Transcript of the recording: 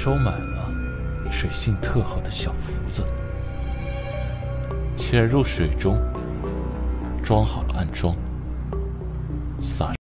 收买了水性特好的小福子潜入水中装好了暗桩撒